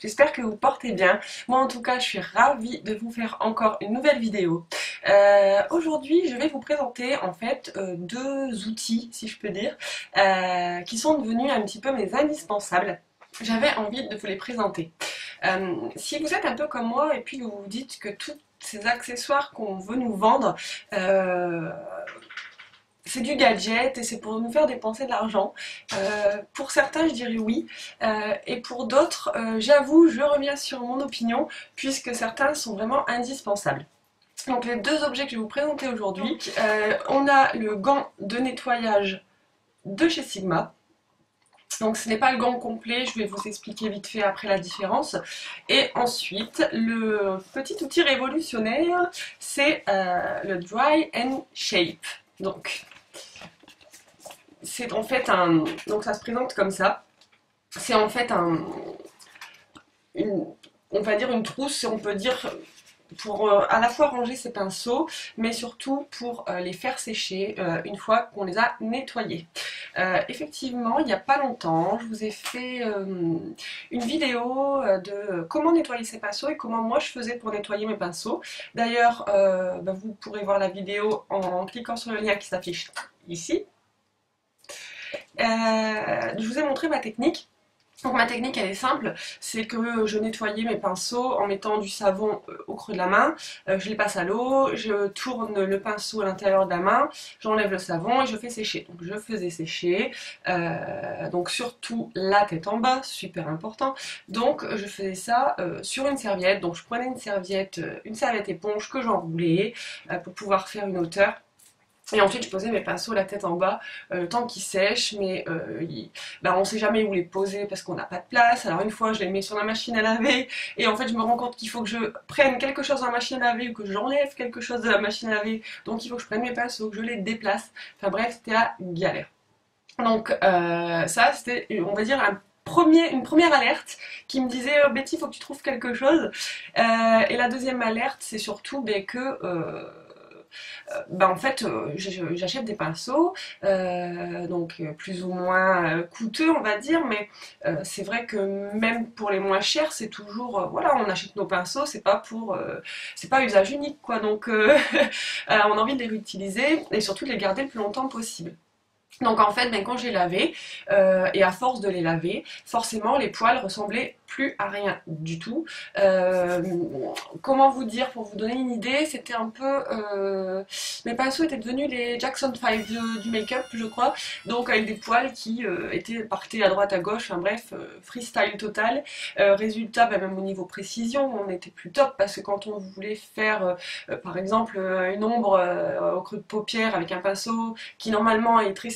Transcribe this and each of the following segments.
J'espère que vous portez bien. Moi en tout cas je suis ravie de vous faire encore une nouvelle vidéo. Euh, aujourd'hui je vais vous présenter en fait euh, deux outils si je peux dire euh, qui sont devenus un petit peu mes indispensables. J'avais envie de vous les présenter. si vous êtes un peu comme moi et puis vous vous dites que tous ces accessoires qu'on veut nous vendre c'est du gadget et c'est pour nous faire dépenser de l'argent. Euh, pour certains, je dirais oui. Euh, et pour d'autres, euh, j'avoue, je reviens sur mon opinion, puisque certains sont vraiment indispensables. Donc les deux objets que je vais vous présenter aujourd'hui, on a le gant de nettoyage de chez Sigma. Donc ce n'est pas le gant complet, je vais vous expliquer vite fait après la différence. Et ensuite, le petit outil révolutionnaire, c'est le Dry and Shape. Donc c'est en fait un. Donc ça se présente comme ça. C'est en fait un. on va dire une trousse, on peut dire pour euh, à la fois ranger ses pinceaux, mais surtout pour euh, les faire sécher euh, une fois qu'on les a nettoyés. effectivement, il n'y a pas longtemps, je vous ai fait une vidéo de comment nettoyer ses pinceaux et comment moi je faisais pour nettoyer mes pinceaux. D'ailleurs, bah, vous pourrez voir la vidéo en cliquant sur le lien qui s'affiche ici. Euh, je vous ai montré ma technique. Ma technique elle est simple, c'est que je nettoyais mes pinceaux en mettant du savon euh, au creux de la main, euh, je les passe à l'eau, je tourne le pinceau à l'intérieur de la main, j'enlève le savon et je fais sécher. Donc je faisais sécher, donc surtout la tête en bas, super important. Donc je faisais ça sur une serviette, donc je prenais une serviette, une serviette éponge que j'enroulais pour pouvoir faire une hauteur et ensuite, je posais mes pinceaux la tête en bas, euh, le temps qu'ils sèchent, mais euh, bah, on ne sait jamais où les poser parce qu'on n'a pas de place. Alors une fois, je les mets sur la machine à laver, et en fait, je me rends compte qu'il faut que je prenne quelque chose dans la machine à laver ou que j'enlève quelque chose de la machine à laver. Donc il faut que je prenne mes pinceaux, que je les déplace. Enfin bref, c'était la galère. Donc euh, ça, c'était, on va dire, un Premier, une première alerte qui me disait oh, Betty, il faut que tu trouves quelque chose. et la deuxième alerte, c'est surtout ben, que euh, bah, en fait, euh, j'achète des pinceaux, euh, donc plus ou moins coûteux, on va dire, mais c'est vrai que même pour les moins chers, c'est toujours, voilà, on achète nos pinceaux, c'est pas pour, c'est pas usage unique, quoi. Donc, on a envie de les réutiliser et surtout de les garder le plus longtemps possible. Donc en fait, ben, quand j'ai lavé, et à force de les laver, forcément les poils ressemblaient plus à rien du tout. Euh, comment vous dire, pour vous donner une idée, c'était un peu... Euh, mes pinceaux étaient devenus les Jackson 5 du make-up, je crois, donc avec des poils qui euh, étaient partés à droite, à gauche, enfin bref, freestyle total. résultat, bah, même au niveau précision, on était plus top, parce que quand on voulait faire, par exemple, une ombre au creux de paupière avec un pinceau qui normalement est très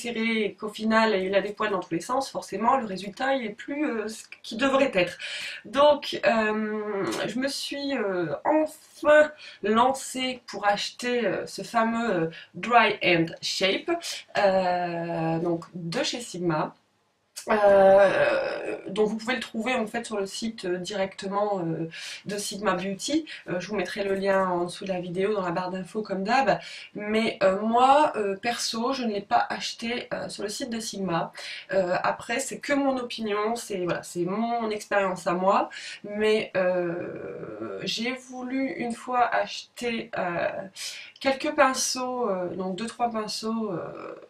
qu'au final il a des poils dans tous les sens, forcément le résultat il est plus ce qu'il devrait être. Donc, euh, je me suis euh, enfin lancée pour acheter euh, ce fameux Dry and Shape, donc de chez Sigma. Euh, donc vous pouvez le trouver en fait sur le site euh, directement euh, de Sigma Beauty. je vous mettrai le lien en dessous de la vidéo dans la barre d'infos comme d'hab. Mais moi, perso, je ne l'ai pas acheté sur le site de Sigma. après, c'est que mon opinion, c'est c'est mon expérience à moi. Mais j'ai voulu une fois acheter quelques pinceaux, donc deux trois pinceaux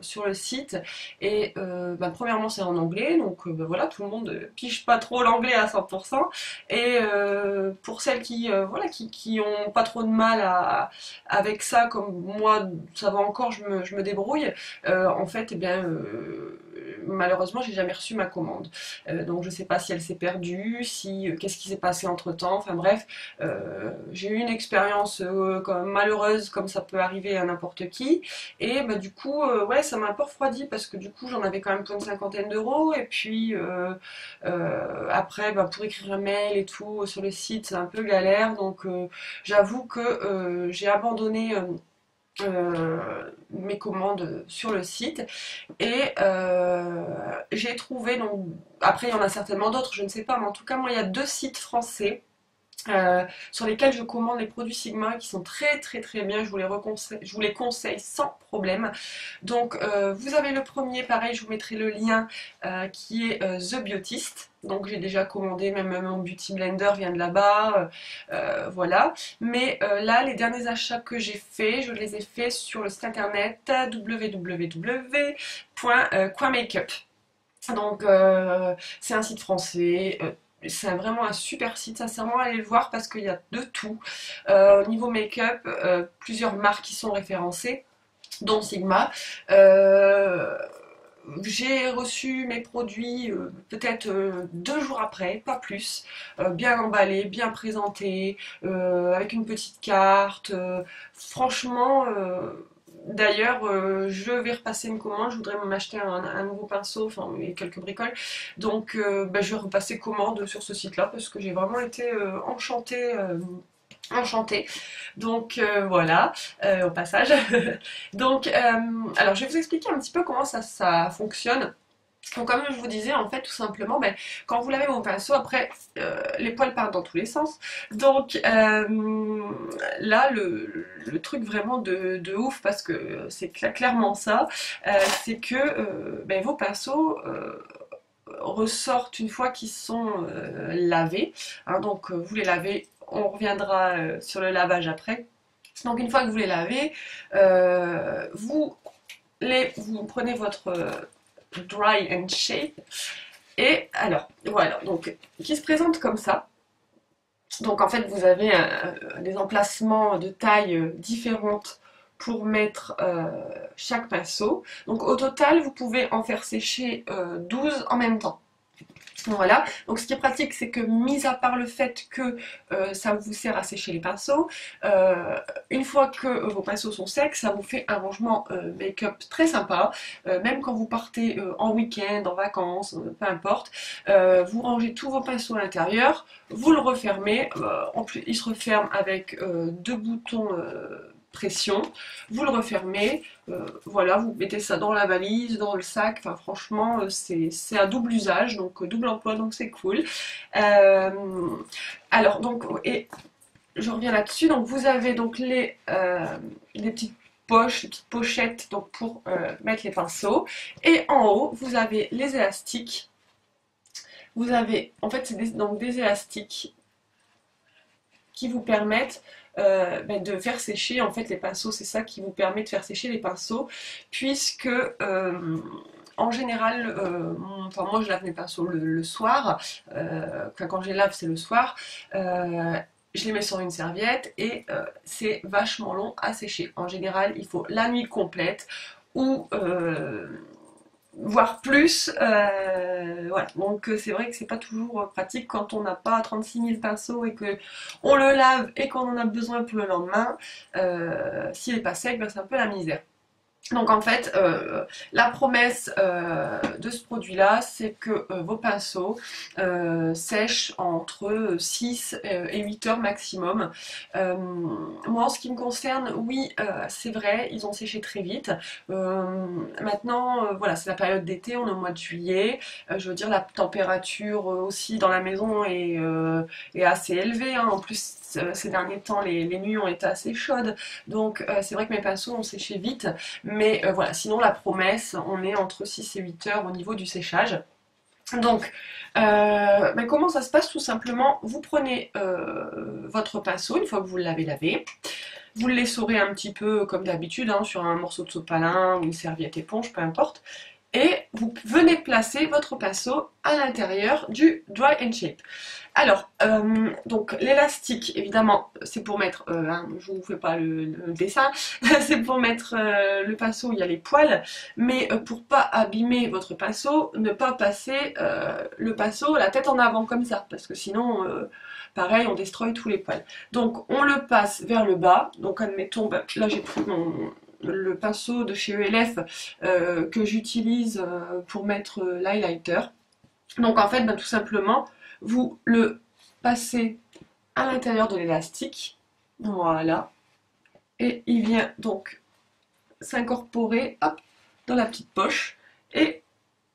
sur le site. Et bah, premièrement, c'est en anglais donc euh, ben voilà, tout le monde piche pas trop l'anglais à 100%. Et euh, pour celles qui, euh, voilà, qui, qui, ont pas trop de mal à, avec ça, comme moi, ça va encore, je me, je me débrouille, en fait, eh bien malheureusement, j'ai jamais reçu ma commande. Euh, donc je sais pas si elle s'est perdue, si euh, qu'est-ce qui s'est passé entre temps. Enfin bref, euh, j'ai eu une expérience malheureuse comme ça peut arriver à n'importe qui. Et bah, du coup, ouais, ça m'a un peu refroidi parce que du coup, j'en avais quand même pour une cinquantaine d'euros. Et puis après, bah, pour écrire un mail et tout sur le site, c'est un peu galère. Donc j'avoue que j'ai abandonné mes commandes sur le site et euh, j'ai trouvé donc après il y en a certainement d'autres je ne sais pas mais en tout cas moi il y a deux sites français euh, sur lesquels je commande les produits Sigma qui sont très très très bien, je vous les, je vous les conseille sans problème. Donc vous avez le premier, pareil je vous mettrai le lien qui est The Biotist. Donc j'ai déjà commandé, même mon beauty blender vient de là-bas, voilà. Mais là, les derniers achats que j'ai faits, je les ai faits sur le site internet www.quamakeup. Donc c'est un site français, c'est vraiment un super site, sincèrement, allez le voir parce qu'il y a de tout. Euh, au niveau make-up, euh, plusieurs marques qui sont référencées, dont Sigma. Euh, j'ai reçu mes produits peut-être deux jours après, pas plus, bien emballés, bien présentés, avec une petite carte. franchement, D'ailleurs, euh, je vais repasser une commande, je voudrais m'acheter un, nouveau pinceau, enfin et quelques bricoles. Donc euh, ben, je vais repasser commande sur ce site-là parce que j'ai vraiment été euh, enchantée. Enchantée. Donc voilà, au passage. Donc, alors je vais vous expliquer un petit peu comment ça, ça fonctionne. Donc comme je vous disais, en fait, tout simplement, ben, quand vous lavez mon pinceau, après, euh, les poils partent dans tous les sens. Donc euh, là, le, truc vraiment de, ouf, parce que c'est clairement ça, euh, c'est que ben, vos pinceaux ressortent une fois qu'ils sont lavés. Hein. donc vous les lavez, on reviendra sur le lavage après. Donc une fois que vous les lavez, vous, les, vous prenez votre Dry and Shape. Et alors, voilà, donc qui se présente comme ça. Donc en fait, vous avez des emplacements de taille différentes pour mettre euh, chaque pinceau. Donc au total, vous pouvez en faire sécher 12 euh, en même temps. Voilà, donc ce qui est pratique, c'est que mis à part le fait que euh, ça vous sert à sécher les pinceaux, euh, une fois que vos pinceaux sont secs, ça vous fait un rangement euh, make-up très sympa, même quand vous partez en week-end, en vacances, peu importe, vous rangez tous vos pinceaux à l'intérieur, vous le refermez, en plus il se referme avec deux boutons pression, vous le refermez, euh, voilà, vous mettez ça dans la valise, dans le sac, enfin franchement euh, c'est un double usage, donc euh, double emploi, donc c'est cool. alors donc, et je reviens là-dessus, donc vous avez donc les, les petites poches, les petites pochettes donc pour mettre les pinceaux, et en haut vous avez les élastiques, vous avez, en fait c'est donc des élastiques qui vous permettent euh, ben, de faire sécher en fait les pinceaux. C'est ça qui vous permet de faire sécher les pinceaux, puisque euh, en général, euh, enfin moi je lave mes pinceaux le, soir, quand je les lave c'est le soir. je les mets sur une serviette et c'est vachement long à sécher. En général, il faut la nuit complète ou voire plus. Euh, voilà. Donc euh, c'est vrai que c'est pas toujours euh, pratique quand on n'a pas 36 000 pinceaux et que on le lave et qu'on en a besoin pour le lendemain. S'il est pas sec, ben, c'est un peu la misère. Donc en fait, euh, la promesse euh, de ce produit-là, c'est que euh, vos pinceaux sèchent entre 6 et 8 heures maximum. moi, en ce qui me concerne, oui, c'est vrai, ils ont séché très vite. maintenant, voilà, c'est la période d'été, on est au mois de juillet. je veux dire, la température aussi dans la maison est, assez élevée. Hein. En plus, ces derniers temps, les, nuits ont été assez chaudes. Donc c'est vrai que mes pinceaux ont séché vite. Mais euh, voilà, sinon la promesse, on est entre 6 et 8 heures au niveau du séchage. Donc, euh, ben, comment ça se passe Tout simplement, vous prenez euh, votre pinceau une fois que vous l'avez lavé, vous le l'essorez un petit peu comme d'habitude hein, sur un morceau de sopalin ou une serviette éponge, peu importe, et vous venez placer votre pinceau à l'intérieur du dry and shape. Alors, euh, donc l'élastique, évidemment, c'est pour mettre, euh, hein, je vous fais pas le, dessin, c'est pour mettre euh, le pinceau, il y a les poils, mais pour pas abîmer votre pinceau, ne pas passer le pinceau la tête en avant comme ça, parce que sinon, pareil, on destroy tous les poils. Donc on le passe vers le bas, donc admettons, ben, là j'ai pris mon, le pinceau de chez ELF euh, que j'utilise euh, pour mettre euh, l'highlighter. Donc en fait, ben, tout simplement, vous le passez à l'intérieur de l'élastique. Voilà. Et il vient donc s'incorporer dans la petite poche. Et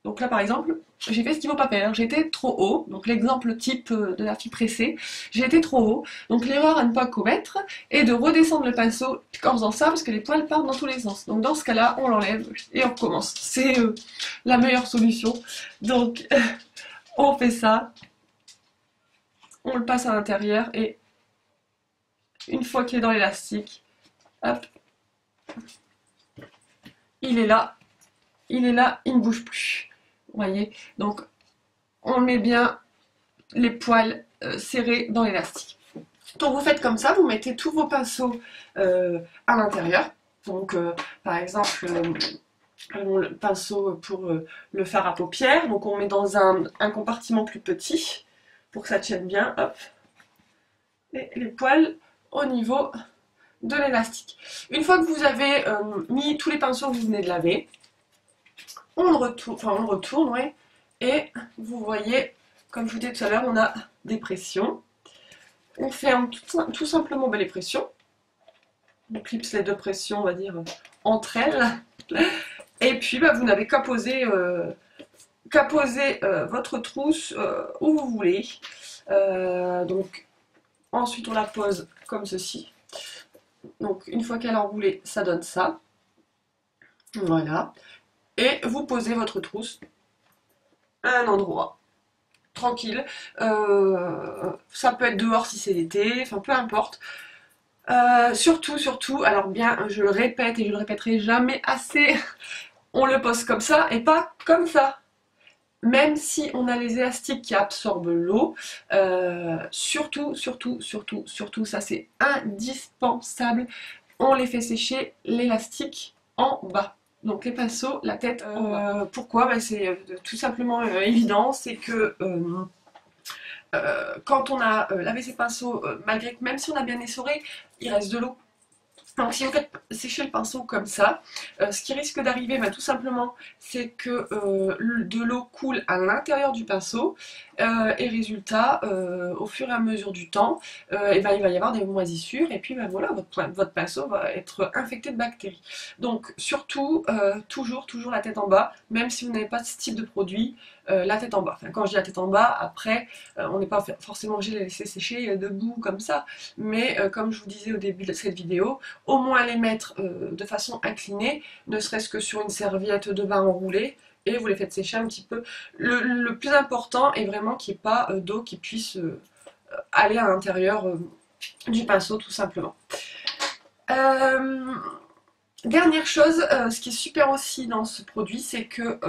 donc là par exemple, j'ai fait ce qu'il ne. J'étais trop haut, donc l'exemple type euh, de la fille pressée, été trop haut. Donc l'erreur à ne pas commettre est de redescendre le pinceau en faisant ça parce que les poils partent dans tous les sens. Donc dans ce cas-là, on l'enlève et on recommence. C'est euh, la meilleure solution. Donc on fait ça, on le passe à l'intérieur et une fois qu'il est dans l'élastique, hop, il est là, il est là, il ne bouge plus. Voyez? Donc, on met bien les poils euh, serrés dans l'élastique. Donc, vous faites comme ça, vous mettez tous vos pinceaux euh, à l'intérieur. Donc, euh, par exemple, le pinceau pour le fard à paupières. Donc, on met dans un, un compartiment plus petit pour que ça tienne bien. Hop. Et les poils au niveau de l'élastique. Une fois que vous avez mis tous les pinceaux que vous venez de laver, on retourne, retourne, et vous voyez, comme je vous disais tout à l'heure, on a des pressions. On ferme tout, simplement ben, les pressions. On clipse les deux pressions, on va dire, entre elles. Et puis, ben, vous n'avez qu'à poser, euh, poser euh, votre trousse euh, où vous voulez. donc, ensuite, on la pose comme ceci. Donc, une fois qu'elle est enroulée, ça donne ça. Voilà et vous posez votre trousse à un endroit tranquille. Euh, ça peut être dehors si c'est l'été, enfin peu importe. Euh, surtout, surtout, alors bien, je le répète et je le répéterai jamais assez, on le pose comme ça et pas comme ça. Même si on a les élastiques qui absorbent l'eau, euh, surtout, surtout, surtout, surtout, ça c'est indispensable, on les fait sécher l'élastique en bas. Donc les pinceaux, la tête, euh, pourquoi? Bah, C'est euh, tout simplement euh, évident, c'est que quand on a lavé ses pinceaux, malgré que même si on a bien essoré, il reste de l'eau. Donc si vous faites sécher le pinceau comme ça, euh, ce qui risque d'arriver bah, tout simplement c'est que euh, de l'eau coule à l'intérieur du pinceau euh, et résultat au fur et à mesure du temps et ben, il va y avoir des moisissures et puis ben, voilà votre, votre, pinceau va être infecté de bactéries. Donc surtout toujours toujours la tête en bas même si vous n'avez pas ce type de produit la tête en bas. Quand je dis la tête en bas, après, on n'est pas forcément obligé de les laisser sécher debout comme ça, mais comme je vous disais au début de cette vidéo, au moins les mettre euh, de façon inclinée, ne serait-ce que sur une serviette de bain enroulée, et vous les faites sécher un petit peu. Le, plus important est vraiment qu'il n'y ait pas euh, d'eau qui puisse euh, aller à l'intérieur du pinceau tout simplement. dernière chose, ce qui est super aussi dans ce produit, c'est que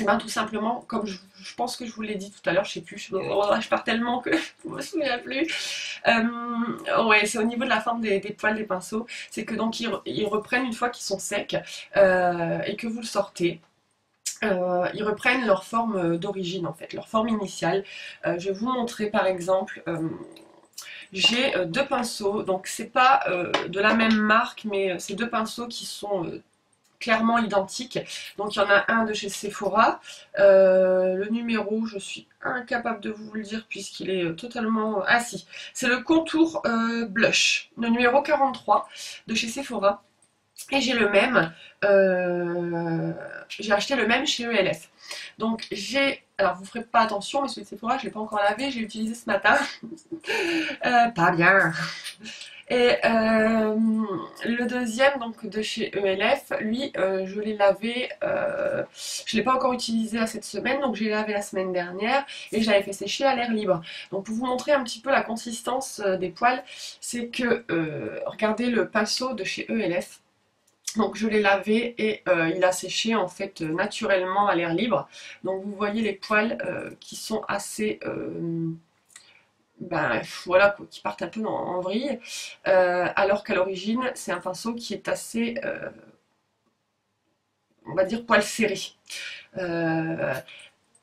eh ben, tout simplement, comme je, pense que je vous l'ai dit tout à l'heure, je sais plus, je, je pars tellement que je me souviens plus. Euh, ouais, c'est au niveau de la forme des, poils des pinceaux, c'est que donc ils, reprennent une fois qu'ils sont secs euh, et que vous le sortez. Euh, ils reprennent leur forme d'origine en fait, leur forme initiale. je vais vous montrer par exemple j'ai deux pinceaux, donc c'est pas de la même marque, mais c'est deux pinceaux qui sont clairement identiques. Donc il y en a un de chez Sephora. Euh, le numéro, je suis incapable de vous le dire puisqu'il est euh, totalement... Ah si, c'est le contour euh, blush, le numéro 43 de chez Sephora. Et j'ai le même, j'ai acheté le même chez ELF. Donc j'ai, alors vous ferez pas attention, mais celui de Sephora, je l'ai pas encore lavé, j'ai utilisé ce matin. pas bien. Et euh, le deuxième, donc de chez ELF, lui, euh, je l'ai lavé, euh, je ne l'ai pas encore utilisé à cette semaine, donc j'ai lavé la semaine dernière et je l'avais fait sécher à l'air libre. Donc pour vous montrer un petit peu la consistance des poils, c'est que, regardez le pinceau de chez ELF, donc je l'ai lavé et il a séché en fait naturellement à l'air libre. Donc vous voyez les poils qui sont assez ben, voilà, qui partent un peu en, vrille, euh, alors qu'à l'origine, c'est un pinceau qui est assez, euh, on va dire, poil serré. Euh,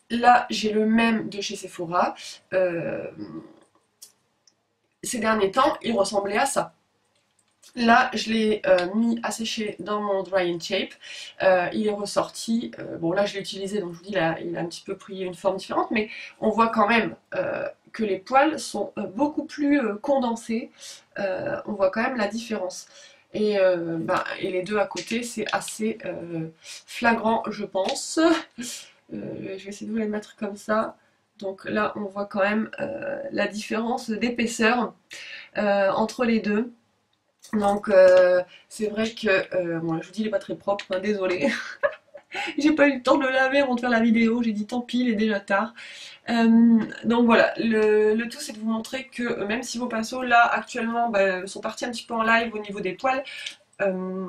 là, j'ai le même de chez Sephora. ces derniers temps, il ressemblait à ça. Là, je l'ai mis à sécher dans mon dry and shape. il est ressorti. bon, là, je l'ai utilisé, donc je vous dis, là, il a un petit peu pris une forme différente, mais on voit quand même que les poils sont euh, beaucoup plus euh, condensés. Euh, on voit quand même la différence. Et, bah, et les deux à côté, c'est assez flagrant, je pense. je vais essayer de vous les mettre comme ça. Donc là, on voit quand même la différence d'épaisseur entre les deux. Donc c'est vrai que, bon, je vous dis, il n'est pas très propre, hein, désolé. j'ai pas eu le temps de le laver avant de faire la vidéo, j'ai dit tant pis, il est déjà tard. Euh, donc voilà, le, tout c'est de vous montrer que même si vos pinceaux là actuellement bah, sont partis un petit peu en live au niveau des poils, euh,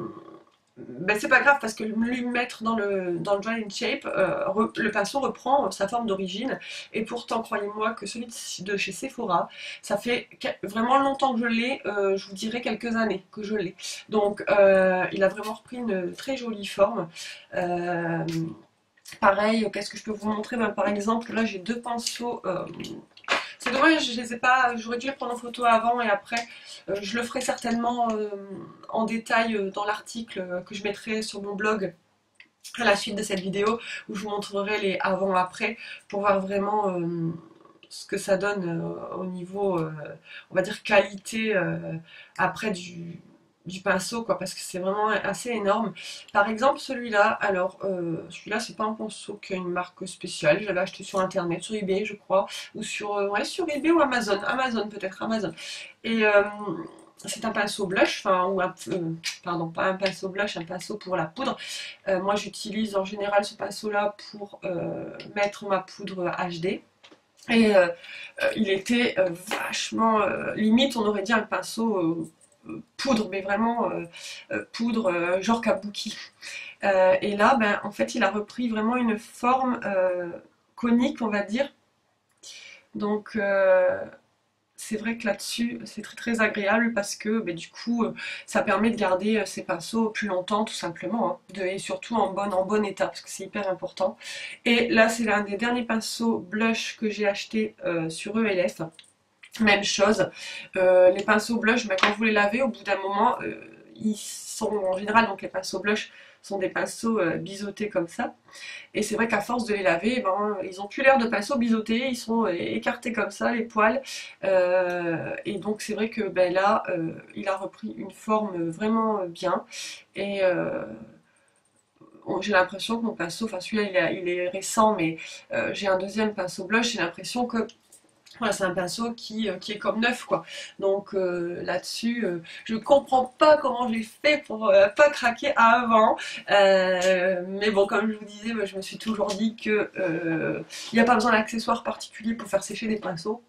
ben c'est pas grave parce que lui mettre dans le, dans le dry shape, euh, le pinceau reprend sa forme d'origine et pourtant croyez-moi que celui de chez Sephora, ça fait vraiment longtemps que je l'ai, euh, je vous dirais quelques années que je l'ai. Donc euh, il a vraiment repris une très jolie forme. pareil, qu'est-ce que je peux vous montrer? Ben, Par exemple, là j'ai deux pinceaux c'est je les ai pas. J'aurais dû les prendre en photo avant et après. Euh, je le ferai certainement euh, en détail euh, dans l'article que je mettrai sur mon blog à la suite de cette vidéo où je vous montrerai les avant-après pour voir vraiment ce que ça donne au niveau, on va dire, qualité après du, du pinceau quoi parce que c'est vraiment assez énorme par exemple celui-là alors euh, celui-là c'est pas un pinceau qui a une marque spéciale j'avais acheté sur internet sur ebay je crois ou sur euh, ebay ou amazon amazon peut-être amazon et euh, c'est un pinceau blush, enfin, ou un, pardon, pas un pinceau blush, un pinceau pour la poudre. moi, j'utilise en général ce pinceau-là pour mettre ma poudre HD. Et il était vachement, limite, on aurait dit un pinceau poudre, mais vraiment euh, euh, poudre euh, genre kabuki. et là, ben, en fait, il a repris vraiment une forme conique, on va dire. Donc, c'est vrai que là-dessus, c'est très très agréable parce que ben, du coup, ça permet de garder ses pinceaux plus longtemps, tout simplement. Hein. et surtout en bon, en bon état, parce que c'est hyper important. Et là, c'est l'un des derniers pinceaux blush que j'ai acheté sur ELF. Même chose, euh, les pinceaux blush, mais quand vous les lavez, au bout d'un moment, euh, ils sont en général, donc les pinceaux blush sont des pinceaux euh, biseautés comme ça. Et c'est vrai qu'à force de les laver, ben, ils ont plus l'air de pinceaux biseautés, ils sont écartés comme ça, les poils. et donc c'est vrai que ben, là, il a repris une forme vraiment bien. Et j'ai l'impression que mon pinceau, enfin celui-là il, est récent, mais j'ai un deuxième pinceau blush, j'ai l'impression que c'est un pinceau qui, euh, qui, est comme neuf quoi. Donc euh, là-dessus, euh, je comprends pas comment j'ai fait pour pas craquer avant. mais bon, comme je vous disais, je me suis toujours dit que il n'y a pas besoin d'accessoires particuliers pour faire sécher des pinceaux.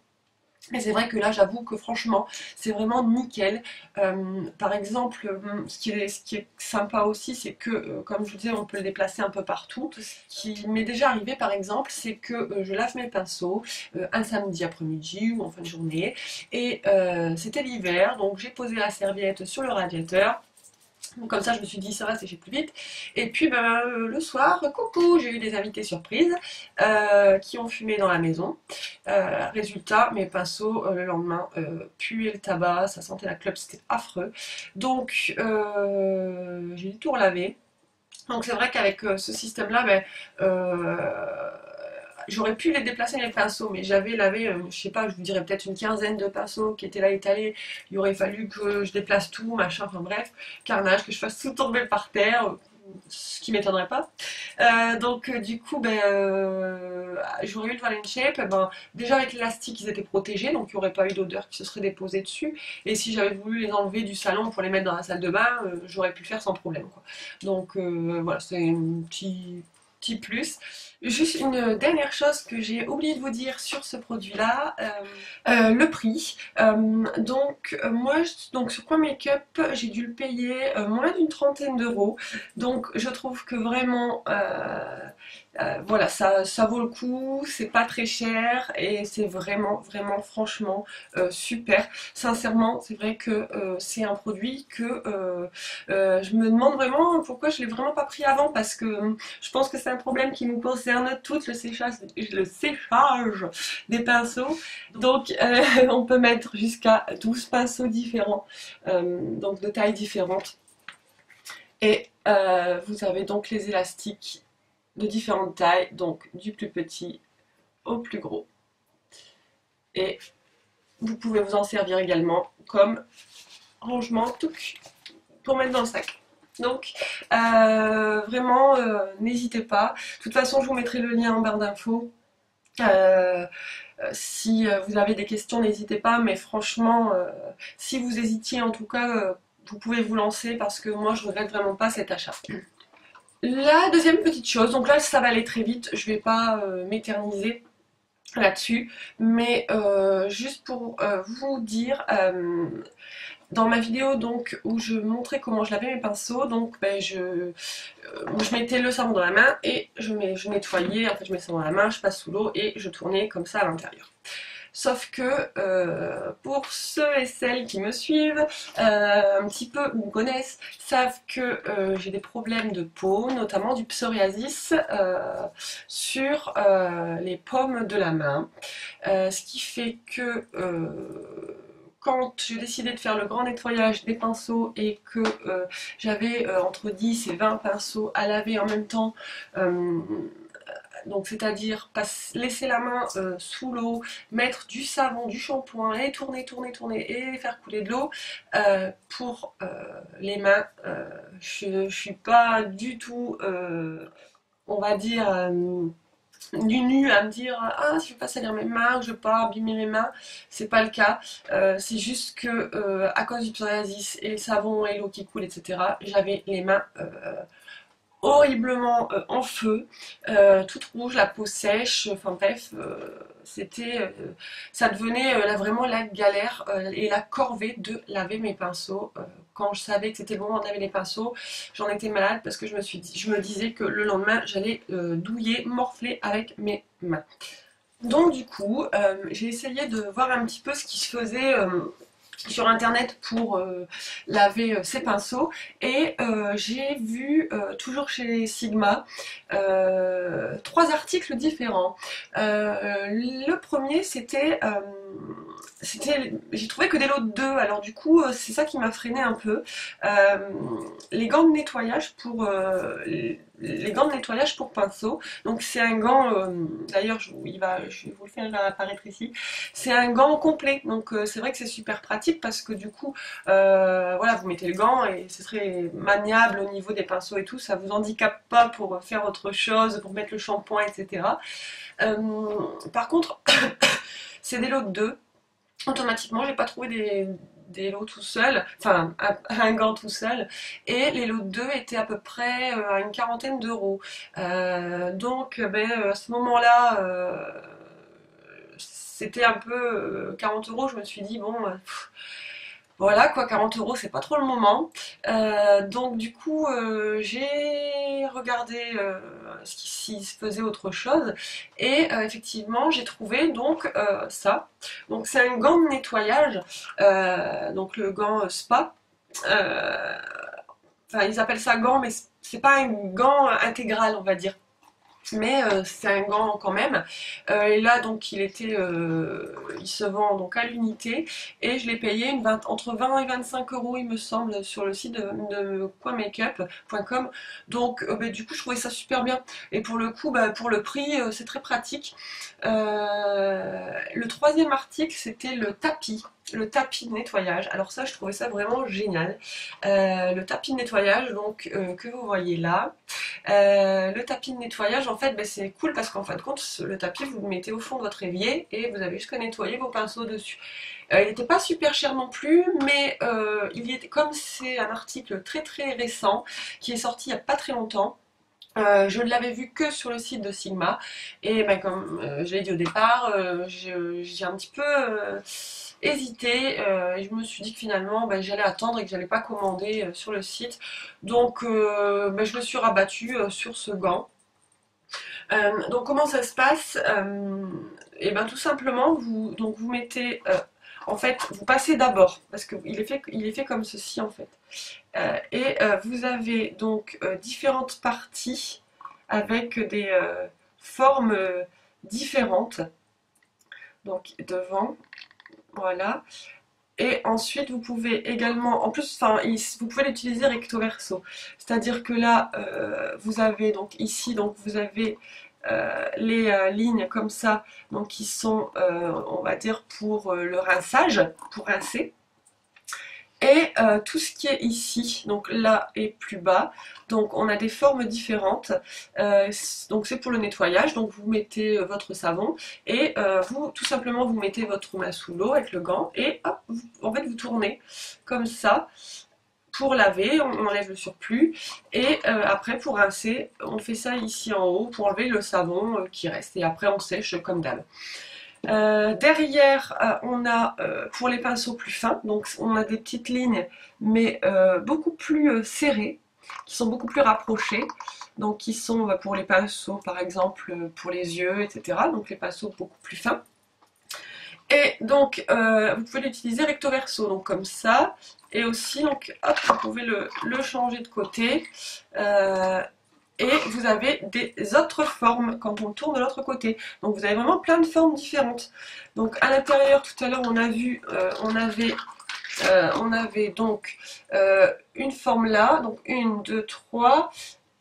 Et c'est vrai que là, j'avoue que franchement, c'est vraiment nickel. Euh, par exemple, hum, ce qui est, ce qui est sympa aussi, c'est que, euh, comme je vous disais, on peut le déplacer un peu partout. Ce qui m'est déjà arrivé, par exemple, c'est que euh, je lave mes pinceaux un samedi après-midi ou en fin de journée. Et c'était l'hiver, donc j'ai posé la serviette sur le radiateur. Comme ça, je me suis dit, ça va sécher plus vite. Et puis ben, euh, le soir, coucou, j'ai eu des invités surprises euh, qui ont fumé dans la maison. Euh, résultat, mes pinceaux le lendemain puaient le tabac, ça sentait la clope, c'était affreux. Donc j'ai tout relavé. Donc c'est vrai qu'avec ce système-là, ben, J'aurais pu les déplacer les pinceaux, mais j'avais lavé, euh, je sais pas, je vous dirais peut-être une quinzaine de pinceaux qui étaient là étalés. Il aurait fallu que je déplace tout, machin, enfin bref, carnage, que je fasse tout tomber par terre, ce qui m'étonnerait pas. Euh, donc euh, du coup, ben, j'aurais eu le Valen Shape, eh ben, déjà avec l'élastique ils étaient protégés, donc il n'y aurait pas eu d'odeur qui se serait déposée dessus. Et si j'avais voulu les enlever du salon pour les mettre dans la salle de bain, j'aurais pu le faire sans problème. Donc voilà, c'est un petit, plus. Juste une dernière chose que j'ai oublié de vous dire sur ce produit-là, euh, euh, le prix. Euh, donc moi, donc sur Point Makeup, j'ai dû le payer moins d'une trentaine d'euros. Donc je trouve que vraiment euh, voilà, ça, ça vaut le coup, c'est pas très cher et c'est vraiment, vraiment, franchement euh, super. Sincèrement, c'est vrai que euh, c'est un produit que je me demande vraiment pourquoi je l'ai vraiment pas pris avant parce que je pense que c'est un problème qui nous concerne toutes, le séchage, le séchage des pinceaux. Donc, on peut mettre jusqu'à 12 pinceaux différents, donc de tailles différentes. Et vous avez donc les élastiques de différentes tailles, donc du plus petit au plus gros. Et vous pouvez vous en servir également comme rangement pour mettre dans le sac. Donc euh, vraiment euh, n'hésitez pas. De toute façon je vous mettrai le lien en barre d'infos. Euh, si vous avez des questions n'hésitez pas mais franchement si vous hésitiez en tout cas vous pouvez vous lancer parce que moi je regrette vraiment pas cet achat. La deuxième petite chose, donc là ça va aller très vite, je vais pas m'éterniser là-dessus, mais juste pour vous dire, dans ma vidéo donc où je montrais comment je lavais mes pinceaux, donc ben, je, euh, mettais le savon dans la main et je, je nettoyais, en fait je mets le savon dans la main, je passe sous l'eau et je tournais comme ça à l'intérieur. Sauf que euh, pour ceux et celles qui me suivent, euh, un petit peu ou me connaissent, savent que j'ai des problèmes de peau, notamment du psoriasis sur les pommes de la main. ce qui fait que quand j'ai décidé de faire le grand nettoyage des pinceaux et que euh, j'avais euh, entre 10 et 20 pinceaux à laver en même temps, euh, donc c'est-à-dire laisser la main sous l'eau, mettre du savon, du shampoing et tourner, tourner, tourner et faire couler de l'eau, pour les mains, je ne suis pas du tout, on va dire nu à me dire ah je veux pas salir mes mains, je veux pas abîmer mes mains, c'est pas le cas. Euh, c'est juste que euh, à cause du psoriasis et le savon et l'eau qui coule, etc. J'avais les mains euh, horriblement euh, en feu, euh, toute rouge, la peau sèche, enfin bref, euh, c'était, ça devenait là vraiment la galère et la corvée de laver mes pinceaux. quand je savais que c'était le moment de laver les pinceaux, j'en étais malade parce que je me, je me disais que le lendemain j'allais douiller, morfler avec mes mains. Donc du coup, j'ai essayé de voir un petit peu ce qui se faisait sur internet pour euh, laver euh, ses pinceaux. Et euh, j'ai vu toujours chez Sigma trois articles différents. le premier c'était c'était j'ai trouvé que des lots de deux. Alors du coup c'est ça qui m'a freiné un peu. Les gants de nettoyage pour gants de nettoyage pour pinceau. Donc c'est un gant, euh, d'ailleurs je, vais vous le faire apparaître ici, c'est un gant complet. Donc euh, c'est vrai que c'est super pratique parce que du coup, euh, voilà, vous mettez le gant et ce serait maniable au niveau des pinceaux et tout, ça vous handicape pas pour faire autre chose, pour mettre le shampoing, etc. par contre, c'est des lots de deux. Automatiquement, j'ai pas trouvé des, des lots tout seuls, enfin un, gant tout seul, et les lots de deux étaient à peu près euh, à une quarantaine d'euros. Euh, donc ben, euh, à ce moment-là, c'était un peu 40 euros, je me suis dit, bon, voilà quoi, 40 euros c'est pas trop le moment. Euh, donc du coup euh, j'ai regardé euh, s'il se faisait autre chose et effectivement j'ai trouvé donc ça. Donc c'est un gant de nettoyage, donc le gant spa. Enfin ils appellent ça gant mais c'est pas un gant intégral on va dire mais euh, c'est un gant quand même. Euh, et là donc il était, euh, il se vend donc à l'unité et je l'ai payé entre 20 et 25 euros il me semble sur le site de, coinmakeup.com. Donc bah, du coup je trouvais ça super bien et pour le coup bah, pour le prix c'est très pratique. le troisième article c'était le tapis le tapis de nettoyage. Alors ça, je trouvais ça vraiment génial. Le tapis de nettoyage, donc que vous voyez là. Le tapis de nettoyage, en fait, ben, c'est cool parce qu'en fin de compte, le tapis, vous le mettez au fond de votre évier et vous avez juste qu'à nettoyer vos pinceaux dessus. il n'était pas super cher non plus, mais il y comme c'est un article très très récent qui est sorti il n'y a pas très longtemps, je ne l'avais vu que sur le site de Sigma et ben, comme je l'ai dit au départ, j'ai un petit peu hésité euh, et je me suis dit que finalement bah, j'allais attendre et que j'allais pas commander euh, sur le site. Donc euh, je me suis rabattue sur ce gant. Donc comment ça se passe Et bien tout simplement vous, donc, vous mettez en fait, vous passez d'abord, parce qu'il est, fait, est fait comme ceci en fait. et vous avez donc différentes parties avec des formes différentes. Donc devant, voilà. Et ensuite, vous pouvez également, en plus, enfin, vous pouvez l'utiliser recto verso. C'est-à-dire que là, euh, vous avez donc ici, donc vous avez euh, les euh, lignes comme ça, donc qui sont, on va dire, pour le rinçage, pour rincer. Et euh, tout ce qui est ici, donc là et plus bas, donc on a des formes différentes. Euh, donc c'est pour le nettoyage, donc vous mettez euh, votre savon et vous tout simplement vous mettez votre main sous l'eau avec le gant et hop, en fait vous tournez comme ça pour laver, on enlève le surplus et après pour rincer, on fait ça ici en haut pour enlever le savon qui reste et après on sèche comme d'hab. Euh, derrière, on a pour les pinceaux plus fins, donc on a des petites lignes mais beaucoup plus serrées, qui sont beaucoup plus rapprochées, donc qui sont bah, pour les pinceaux par exemple pour les yeux, etc. Donc les pinceaux beaucoup plus fins. Et donc, vous pouvez l'utiliser recto verso, donc comme ça et aussi donc hop, vous pouvez le, changer de côté euh, et vous avez des autres formes quand on tourne de l'autre côté. Donc vous avez vraiment plein de formes différentes. Donc à l'intérieur tout à l'heure on a vu euh, on avait euh, on avait donc une forme là. Donc une, deux, trois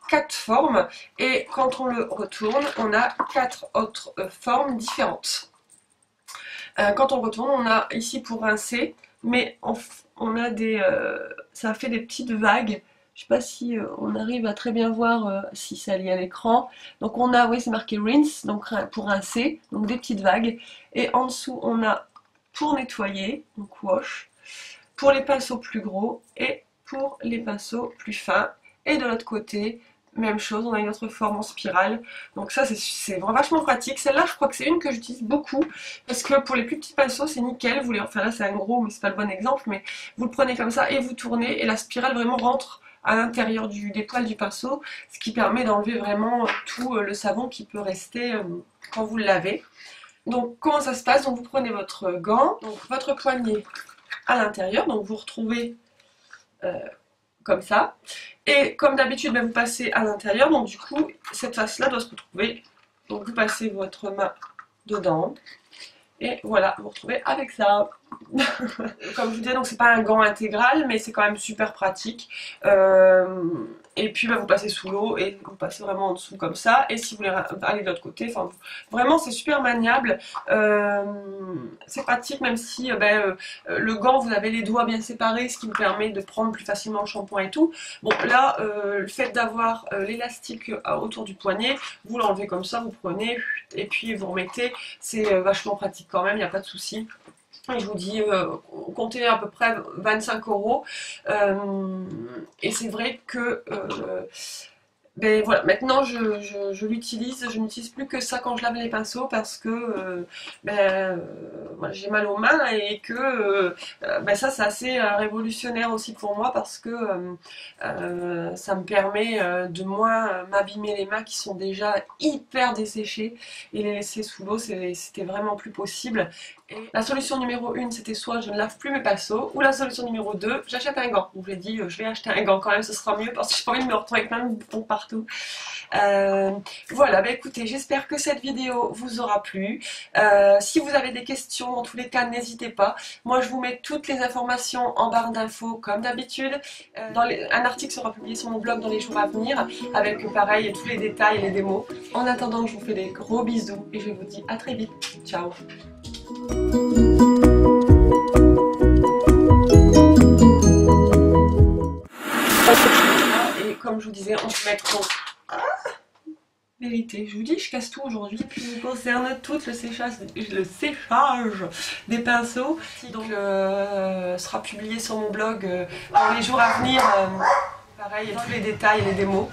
quatre formes. Et quand on le retourne on a quatre autres formes différentes. Quand on retourne on a ici pour rincer. Mais on a des, euh, ça fait des petites vagues. Je sais pas si euh, on arrive à très bien voir euh, si ça lit à l'écran. Donc on a, oui c'est marqué rinse, donc pour rincer, donc des petites vagues. Et en dessous on a pour nettoyer, donc wash, pour les pinceaux plus gros et pour les pinceaux plus fins. Et de l'autre côté, même chose, on a une autre forme en spirale. Donc ça, c'est vraiment vachement pratique. Celle-là, je crois que c'est une que j'utilise beaucoup. Parce que pour les plus petits pinceaux, c'est nickel. Vous les, enfin là, c'est un gros, mais c'est pas le bon exemple. Mais vous le prenez comme ça et vous tournez. Et la spirale vraiment rentre à l'intérieur des poils du pinceau. Ce qui permet d'enlever vraiment tout euh, le savon qui peut rester euh, quand vous le lavez. Donc comment ça se passe? Donc vous prenez votre gant, donc votre poignet à l'intérieur. Donc vous retrouvez... Euh, comme ça. Et comme d'habitude, ben, vous passez à l'intérieur, donc du coup, cette face-là doit se retrouver. Donc vous passez votre main dedans. Et voilà, vous vous retrouvez avec ça. Comme je vous disais, donc c'est pas un gant intégral, mais c'est quand même super pratique. Euh, et puis bah, vous passez sous l'eau et vous passez vraiment en dessous comme ça. Et si vous voulez aller de l'autre côté, vraiment c'est super maniable. Euh, c'est pratique même si euh, ben, le gant vous avez les doigts bien séparés, ce qui vous permet de prendre plus facilement le shampoing et tout. Bon là, le fait d'avoir l'élastique autour du poignet, vous l'enlevez comme ça, vous prenez et puis vous remettez. C'est vachement pratique quand même, il n'y a pas de souci je vous dis, euh, comptez à peu près 25 euros. Euh, et c'est vrai que euh, ben voilà, maintenant je, l'utilise, je n'utilise plus que ça quand je lave les pinceaux parce que euh, ben, j'ai mal aux mains et que ben ça c'est assez révolutionnaire aussi pour moi parce que ça me permet de moins m'abîmer les mains qui sont déjà hyper desséchées et les laisser sous l'eau c'était vraiment plus possible. La solution numéro 1 c'était soit je ne lave plus mes pinceaux ou la solution numéro 2 j'achète un gant. Donc j'ai dit je vais acheter un gant quand même ce sera mieux parce que j'ai pas envie de me retrouver avec plein de boutons partout euh, voilà, bah écoutez, j'espère que cette vidéo vous aura plu. Euh, si vous avez des questions, en tous les cas, n'hésitez pas. Moi, je vous mets toutes les informations en barre d'infos, comme d'habitude. Euh, un article sera publié sur mon blog dans les jours à venir, avec pareil tous les détails et les démos. En attendant, je vous fais des gros bisous et je vous dis à très vite. Ciao comme je vous disais, on peut mettre Ah Vérité, je vous dis, je casse tout aujourd'hui. Puis concerne tout le séchage, le séchage des pinceaux. Donc, euh, sera publié sur mon blog euh, dans les jours à venir. Euh, pareil, tous les détails et les démos.